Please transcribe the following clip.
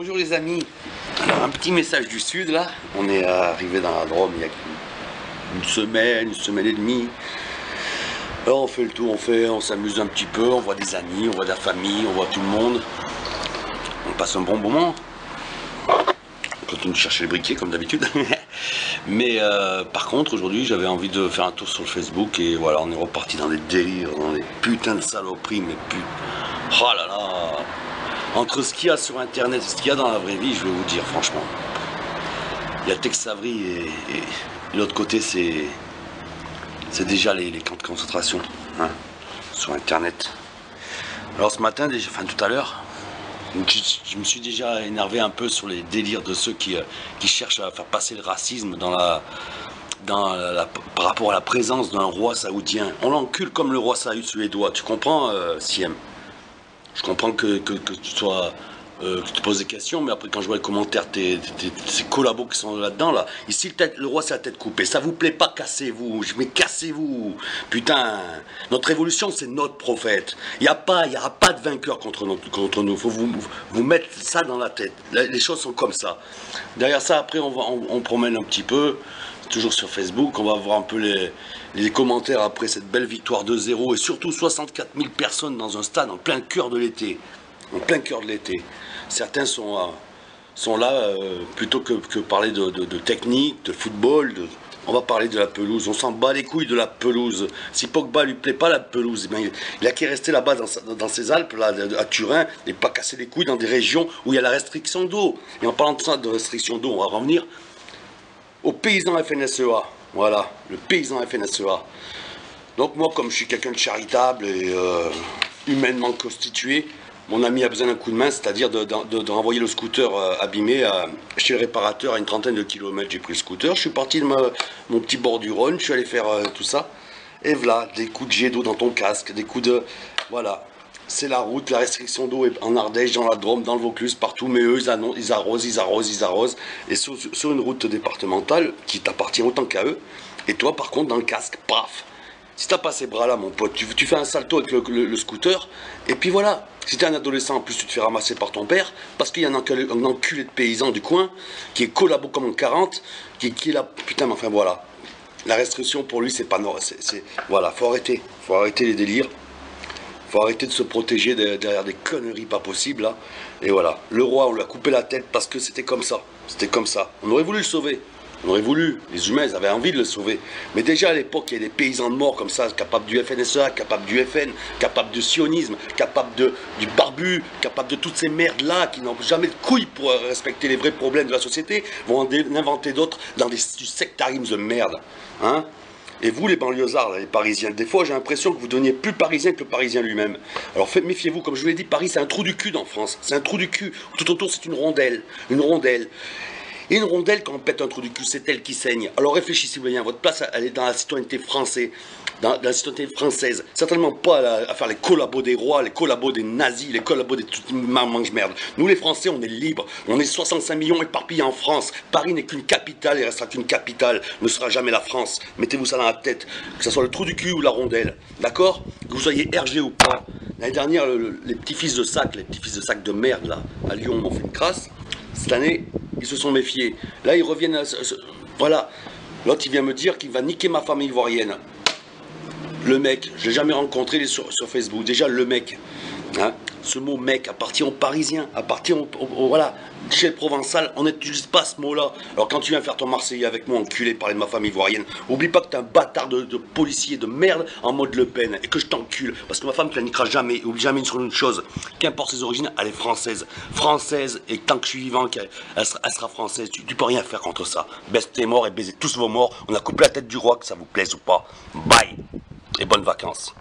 Bonjour les amis. Un petit message du sud là. On est arrivé dans la Drôme il y a une semaine, une semaine et demie. Alors on fait le tour, on fait, on s'amuse un petit peu, on voit des amis, on voit de la famille, on voit tout le monde. On passe un bon moment. On continue de chercher le briquet comme d'habitude. Mais euh, par contre aujourd'hui j'avais envie de faire un tour sur le Facebook et voilà on est reparti dans des délires, dans des putains de saloperies, mais putain. Oh là là entre ce qu'il y a sur internet et ce qu'il y a dans la vraie vie, je vais vous dire franchement. Il y a Tex et, l'autre côté c'est c'est déjà les, camps de concentration hein, sur internet. Alors ce matin, déjà, enfin tout à l'heure, je, me suis déjà énervé un peu sur les délires de ceux qui, euh, cherchent à faire passer le racisme dans la, par rapport à la présence d'un roi saoudien. On l'encule comme le roi saoudien suédois. Tu comprends, euh, Siem? Je comprends que, tu sois euh, que tu te poses des questions, mais après quand je vois les commentaires, ces collabos qui sont là-dedans, là, ici le, roi c'est la tête coupée, ça vous plaît pas, cassez-vous, mais cassez-vous, putain, notre révolution c'est notre prophète, il n'y a pas, aura pas de vainqueur contre, notre, contre nous, faut vous, vous mettre ça dans la tête, les choses sont comme ça. Derrière ça, après on, va, on promène un petit peu, toujours sur Facebook, on va voir un peu les, commentaires après cette belle victoire de 0 et surtout 64 000 personnes dans un stade en plein cœur de l'été. En plein cœur de l'été. Certains sont, euh, là euh, plutôt que, parler de, technique, de football, on va parler de la pelouse. On s'en bat les couilles de la pelouse. Si Pogba lui plaît pas la pelouse, eh ben, il, a qu'à rester là-bas dans, dans, ces Alpes, là, à Turin, et pas casser les couilles dans des régions où il y a la restriction d'eau. Et en parlant de ça, de restriction d'eau, on va revenir aux paysans FNSEA. Voilà, le paysan FNSEA. Donc moi, comme je suis quelqu'un de charitable et euh, humainement constitué, mon ami a besoin d'un coup de main, c'est-à-dire de, le scooter euh, abîmé chez le réparateur à une trentaine de kilomètres. J'ai pris le scooter, je suis parti de mon petit bord du Rhône, je suis allé faire euh, tout ça. Et voilà, des coups de jet d'eau dans ton casque, des coups de... Voilà, c'est la route, la restriction d'eau est en Ardèche, dans la Drôme, dans le Vaucluse, partout, mais eux, ils, arrosent, ils arrosent, ils arrosent. Et sur, une route départementale qui t'appartient autant qu'à eux, et toi, par contre, dans le casque, paf Si t'as pas ces bras-là, mon pote, tu, fais un salto avec le, scooter, et puis voilà. Si t'es un adolescent, en plus, tu te fais ramasser par ton père, parce qu'il y a un enculé, de paysan du coin, qui est collabo comme en 40, qui, est là, putain, mais enfin voilà. La restriction pour lui, c'est pas... c'est Voilà, faut arrêter. Faut arrêter les délires faut arrêter de se protéger derrière des conneries pas possibles. Et voilà, le roi, on lui a coupé la tête parce que c'était comme ça. C'était comme ça. On aurait voulu le sauver. On aurait voulu, les humains ils avaient envie de le sauver. Mais déjà à l'époque, il y a des paysans de mort comme ça, capables du FNSEA, capables du FN, capables de sionisme, capables du barbu, capables de toutes ces merdes-là qui n'ont jamais de couilles pour respecter les vrais problèmes de la société, vont en inventer d'autres dans des, du sectarisme de merde. Hein? Et vous, les banlieusards, les Parisiens, des fois, j'ai l'impression que vous deveniez plus parisien que le Parisien lui-même. Alors méfiez-vous, comme je vous l'ai dit, Paris, c'est un trou du cul en France. C'est un trou du cul. Tout autour, c'est une rondelle. Une rondelle. Et une rondelle, quand on pète un trou du cul, c'est elle qui saigne. Alors réfléchissez bien, votre place, elle est dans la citoyenneté française dans, la citoyenneté française. Certainement pas à, faire les collabos des rois, les collabos des nazis, les collabos des toutes mange-merde. Nous, les Français, on est libres. On est 65 millions éparpillés en France. Paris n'est qu'une capitale et restera qu'une capitale. Ne sera jamais la France. Mettez-vous ça dans la tête. Que ce soit le trou du cul ou la rondelle. D'accord? Que vous soyez RG ou pas. L'année dernière, les petits-fils de sac, les petits-fils de sac de merde, là, à Lyon, m'ont fait une crasse. Cette année, ils se sont méfiés. Là, ils reviennent à... Voilà. L'autre, il vient me dire qu'il va niquer ma famille ivoirienne. Le mec, je l'ai jamais rencontré, sur, Facebook. Déjà, le mec, hein, ce mot mec appartient aux Parisiens, appartient au, voilà, chez le Provençal, on n'utilise pas ce mot-là. Alors quand tu viens faire ton Marseillais avec moi, enculé, parler de ma famille ivoirienne, oublie pas que t'es un bâtard de, policier de merde en mode Le Pen et que je t'encule. Parce que ma femme, tu la niqueras jamais. Oublie jamais sur une chose. Qu'importe ses origines, elle est française. Française, et tant que je suis vivant, elle, sera, française. Tu, tu, peux rien faire contre ça. Baisse tes morts et baisez tous vos morts. On a coupé la tête du roi, que ça vous plaise ou pas. Bye et bonnes vacances.